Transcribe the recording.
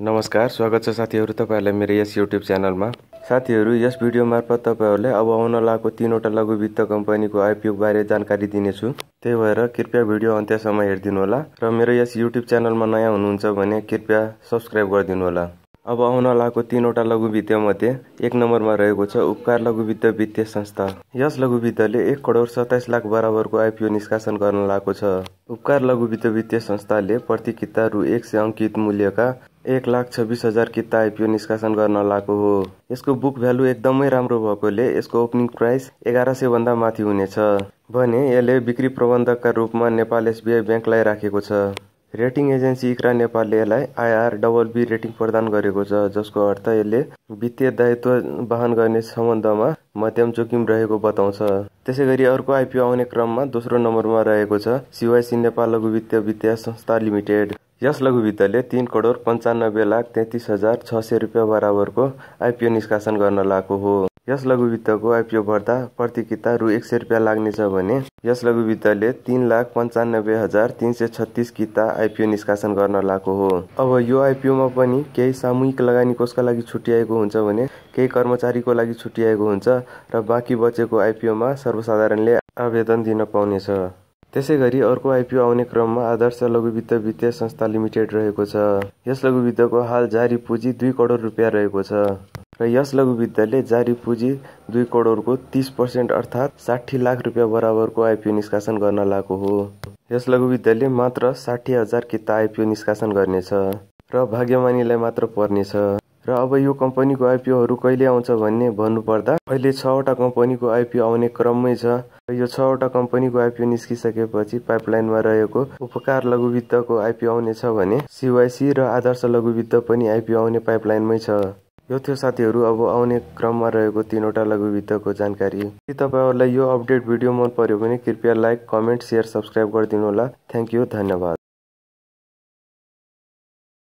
नमस्कार स्वागत छ साथीहरू तपाईँहरूलाई मेरो यस युट्युब च्यानलमा। साथीहरू यस भिडियो मार्फत तपाईँहरूले अब आउन लागेको तिनवटा लघु वित्त कम्पनीको आइपिओ बारे जानकारी दिनेछु। त्यही भएर कृपया भिडियो अन्त्यसम्म हेरिदिनु होला र मेरो यस युट्युब च्यानलमा नयाँ हुनुहुन्छ भने कृपया सब्सक्राइब गरिदिनु होला अब आउन लागेको तिनवटा लघु वित्त मध्ये एक नम्बरमा रहेको छ उपकार लघु वित्त वित्तीय संस्था। यस लघु वित्तले एक करोड सत्ताइस लाख बराबरको आइपिओ निष्कासन गर्न लागेको छ। उपकार लघु वित्त वित्तीय संस्थाले प्रति किता रु एक सय अङ्कित मूल्यका एक लाख छब्बिस हजार किता आइपिओ निष्कासन गर्न लागेको हो। यसको बुक भ्यालु एकदमै राम्रो भएकोले यसको ओपनिङ प्राइस एघार सय भन्दा माथि हुनेछ। भने यसले बिक्री प्रबन्धकका रूपमा नेपाल एसबिआई ब्याङ्कलाई राखेको छ। रेटिङ एजेन्सी इक्रा नेपालले यसलाई आइआर डबल बी रेटिङ प्रदान गरेको छ जसको अर्थ यसले वित्तीय दायित्व वहन गर्ने सम्बन्धमा मध्यम जोखिम रहेको बताउँछ। त्यसै गरी अर्को आइपिओ आउने क्रममा दोस्रो नम्बरमा रहेको छ सिवाइसी नेपाल लघु वित्तीय वित्तीय संस्था लिमिटेड। यस लघु वित्तले तिन करोड पन्चानब्बे लाख तेत्तिस हजार छ सय रुपियाँ बराबरको आइपिओ निष्कासन गर्न लागेको हो। यस लघु वित्तको आइपिओ भर्दा प्रति किता रु एक सय रुपियाँ लाग्नेछ भने यस लघु वित्तले तिन लाख पन्चानब्बे हजार तिन सय छत्तिस किता आइपिओ निष्कासन गर्न लागेको हो। अब यो आइपिओमा पनि केही सामूहिक लगानी कोषका लागि छुट्याएको हुन्छ भने केही कर्मचारीको लागि छुट्याएको हुन्छ र बाँकी बचेको आइपिओमा सर्वसाधारणले आवेदन दिन पाउनेछ। त्यसै गरी अर्को आइपिओ आउने क्रममा आदर्श लघु वित्त वित्तीय संस्था लिमिटेड रहेको छ। यस लघु वित्तको हाल जारी पुँजी दुई करोड रुपियाँ रहेको छ र यस लघु वित्तले जारी पुँजी दुई करोडको तिस पर्सेन्ट अर्थात् साठी लाख रुपियाँ बराबरको आइपिओ निष्कासन गर्न लागेको हो। यस लघु वित्तले मात्र साठी हजार किता आइपिओ निष्कासन गर्नेछ र भाग्यमानीलाई मात्र पर्नेछ। र अब यो कम्पनीको आइपिओहरू कहिले आउँछ भन्ने भन्नुपर्दा अहिले छवटा कम्पनीको आइपिओ आउने क्रममै छ। र यो छवटा कम्पनीको आइपिओ निस्किसकेपछि पाइपलाइनमा रहेको उपकार लघु वित्तको आइपिओ आउनेछ भने सिवाइसी र आदर्श लघु वित्त पनि आइपिओ आउने पाइपलाइनमै छ। यो थियो साथीहरू अब आउने क्रममा रहेको तिनवटा लघु वित्तको जानकारी। यदि तपाईँहरूलाई यो अपडेट भिडियो मन पर्यो भने कृपया लाइक कमेन्ट सेयर सब्सक्राइब गरिदिनु होला। थ्याङ्क यू धन्यवाद।